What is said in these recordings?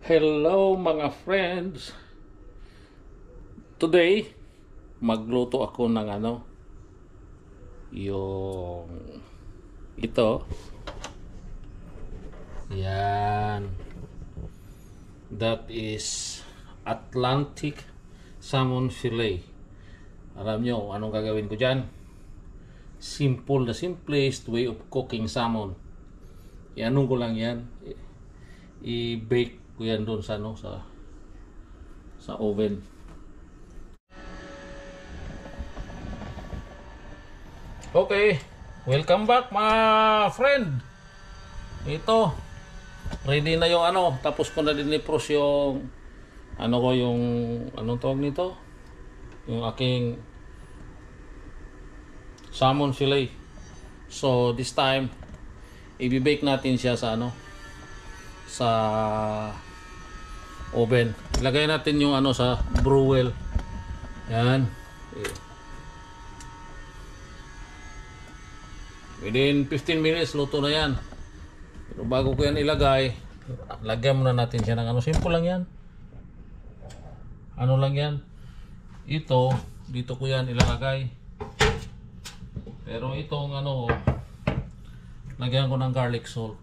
Hello mga friends. Today, magluto ako ng ano yung ito. Yan. That is Atlantic salmon fillet. Alam nyo anong gagawin ko dyan? Simple, the simplest way of cooking salmon. Ianong ko lang yan. I-bake ko yan doon sa ano sa sa oven. Okay, welcome back mga friend. Ito, ready na yung ano, tapos ko na din i-pros yung ano ko yung anong tawag nito? Yung aking salmon fillet. So this time i-bake natin siya sa ano sa oven. Ilagay natin yung ano sa brewel. Yan. Within 15 minutes luto na yan. Pero bago ko yan ilagay, lagyan muna natin siya ng ano. Simple lang yan. Ano lang yan. Ito, dito ko yan ilalagay. Pero itong ano, lagyan ko ng garlic salt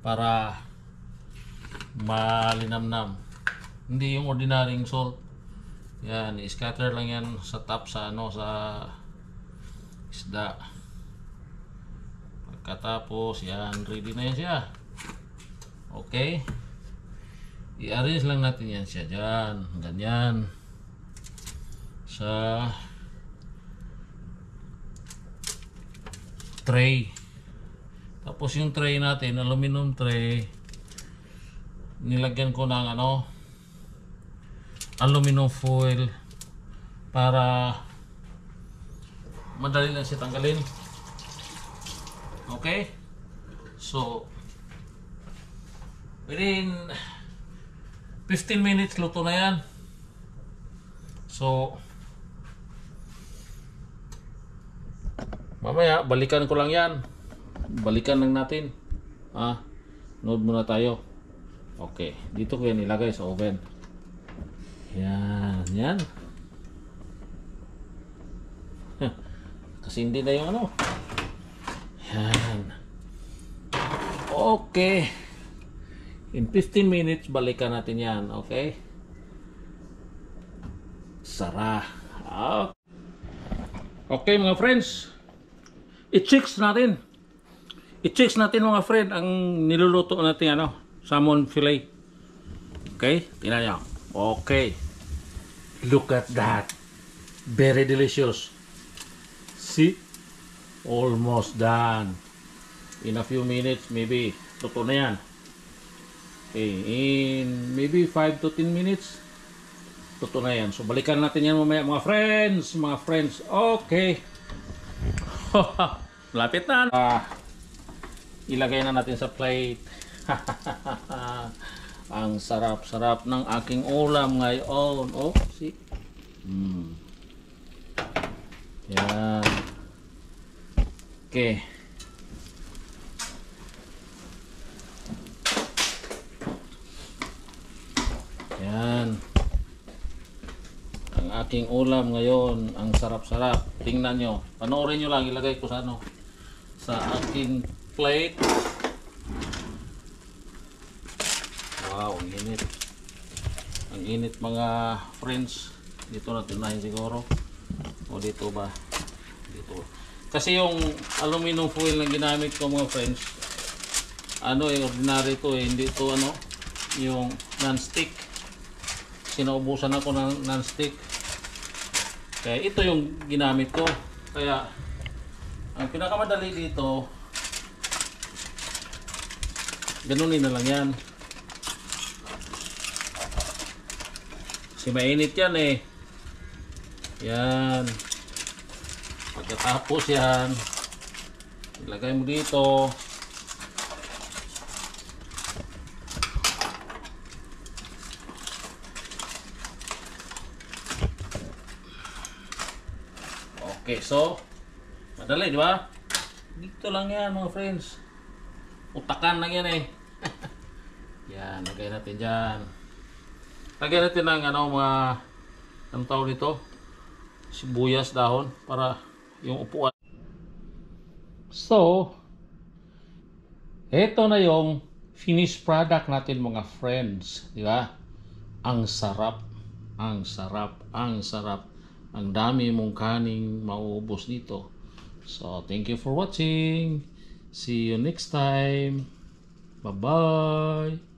para malinamnam. Hindi yung ordinaryong salt. Yan, i-scatter lang yan sa top sa ano sa isda. Pagkatapos, yan, ready na yan siya. Okay. I-arrange lang natin yan siya dyan. Ganyan. Sa tray. Tapos yung tray natin, aluminum tray, nilagyan ko ng ano, aluminum foil para madali lang siya tanggalin. Okay? So, within 15 minutes luto na yan. So, mamaya balikan ko lang yan. Balikan lang natin. Ah, nood muna tayo. Okay, dito ko yan ilagay sa oven. Yan, yan. Kasi hindi na yung ano. Yan. Okay. In 15 minutes, balikan natin yan. Okay? Sara. Okay. Okay mga friends. I-checks natin. I-checks natin mga friend ang niluluto natin ano, salmon fillet. Okay? Tingnan nyo. Okay. Look at that. Very delicious. See? Almost done. In a few minutes, maybe, luto na yan. Okay, in maybe 5 to 10 minutes, luto na yan. So, balikan natin yan mamaya, mga friends, mga friends. Okay. Lapit na. Ah, ilagay na natin sa plate. Ang sarap-sarap ng aking ulam ngayon. Oh, see? Mm. Yan. Okay. Yan. Ang aking ulam ngayon, ang sarap-sarap. Tingnan nyo. Panoorin nyo lang, ilagay ko sa ano. Sa aking plate. Wow, ang init. Ang init mga friends. Dito nahin siguro. O dito ba? Dito. Kasi yung aluminum foil na ginamit ko mga friends, ano eh, ordinary to eh, hindi to ano, yung non-stick. Sinaubusan ako ng non-stick. Kaya ito yung ginamit ko. Kaya, ang pinakamadali dito, ganunin na lang yan. Mainit yan eh. Yan. Pagkatapos yan, ilagay mo dito. Okay, so, madali, di ba? Dito lang yan mga friends. Utakan lang yan eh. Yan, lagay natin dyan. Lagyan natin ng ano, mga, anong tawag dito? Sibuyas dahon para yung upuan. So, ito na yung finished product natin mga friends. Di ba? Ang sarap. Ang sarap. Ang sarap. Ang dami mong kaning mauubos dito. So, thank you for watching. See you next time. Bye-bye.